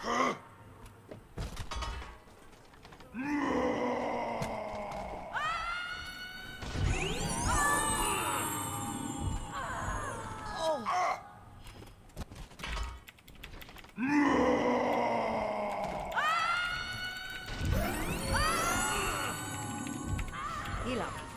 Huh? 伊朗。